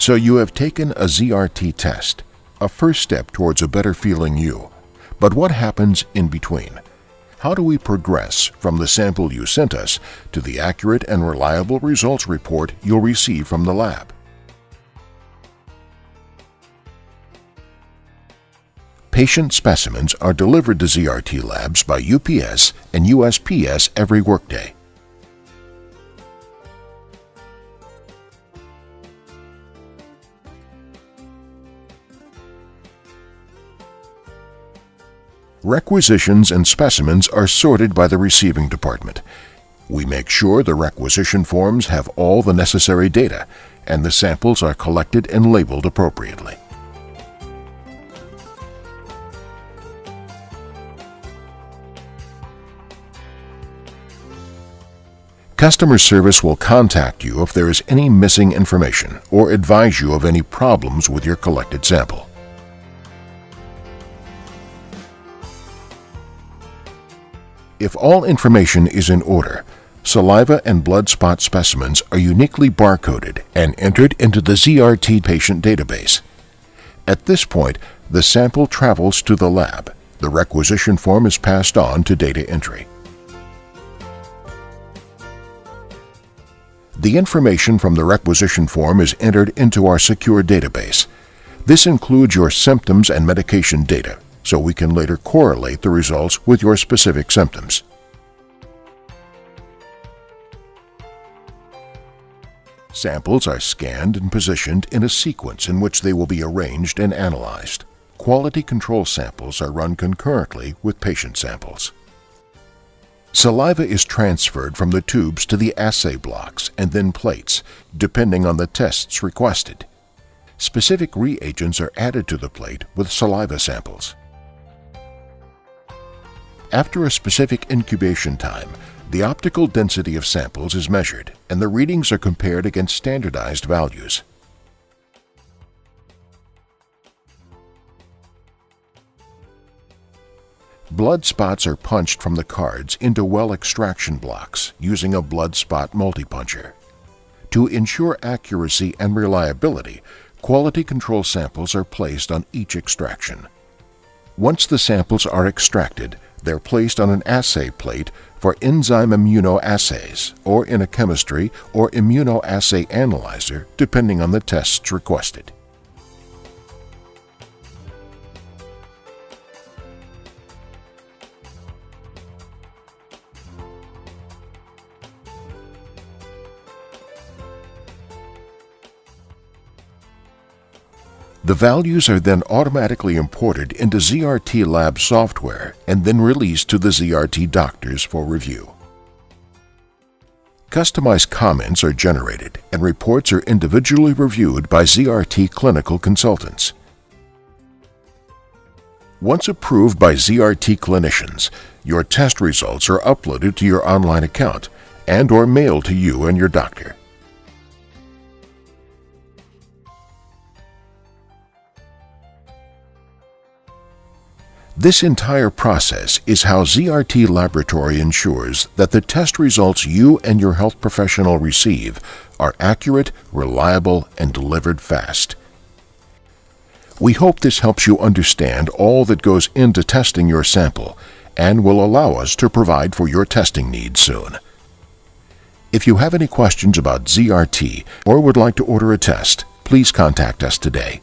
So you have taken a ZRT test, a first step towards a better feeling you. But what happens in between? How do we progress from the sample you sent us to the accurate and reliable results report you'll receive from the lab? Patient specimens are delivered to ZRT labs by UPS and USPS every workday. Requisitions and specimens are sorted by the receiving department. We make sure the requisition forms have all the necessary data and the samples are collected and labeled appropriately. Customer service will contact you if there is any missing information or advise you of any problems with your collected sample. If all information is in order, saliva and blood spot specimens are uniquely barcoded and entered into the ZRT patient database. At this point, the sample travels to the lab. The requisition form is passed on to data entry. The information from the requisition form is entered into our secure database. This includes your symptoms and medication data, so we can later correlate the results with your specific symptoms. Samples are scanned and positioned in a sequence in which they will be arranged and analyzed. Quality control samples are run concurrently with patient samples. Saliva is transferred from the tubes to the assay blocks and then plates, depending on the tests requested. Specific reagents are added to the plate with saliva samples. After a specific incubation time, the optical density of samples is measured and the readings are compared against standardized values. Blood spots are punched from the cards into well extraction blocks using a blood spot multipuncher. To ensure accuracy and reliability, quality control samples are placed on each extraction. Once the samples are extracted, they're placed on an assay plate for enzyme immunoassays or in a chemistry or immunoassay analyzer depending on the tests requested. The values are then automatically imported into ZRT Lab software and then released to the ZRT doctors for review. Customized comments are generated and reports are individually reviewed by ZRT clinical consultants. Once approved by ZRT clinicians, your test results are uploaded to your online account and or mailed to you and your doctor. This entire process is how ZRT Laboratory ensures that the test results you and your health professional receive are accurate, reliable, and delivered fast. We hope this helps you understand all that goes into testing your sample and will allow us to provide for your testing needs soon. If you have any questions about ZRT or would like to order a test, please contact us today.